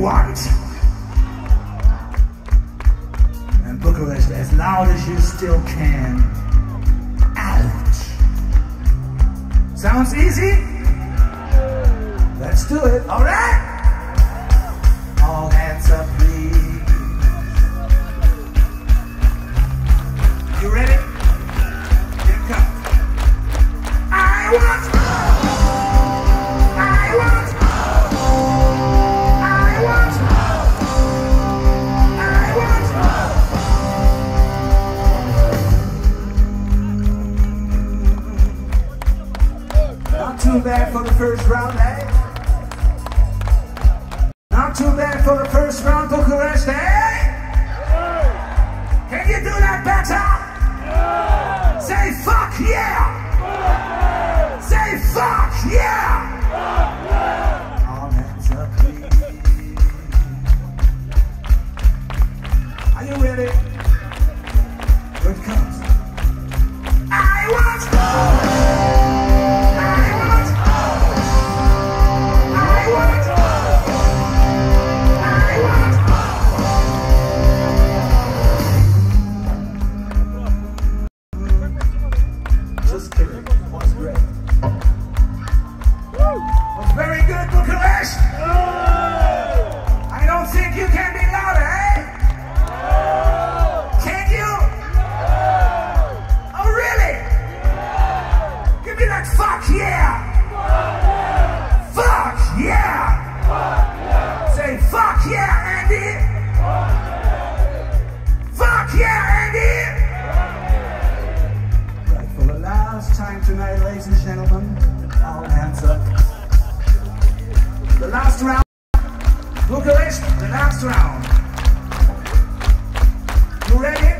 want. And Bucharest, as loud as you still can, out. Sounds easy? Let's do it, all right? not too bad for the first round, Bucharest, eh? Can you do that better? Yeah. Say fuck yeah! Bucharest, the last round. You ready?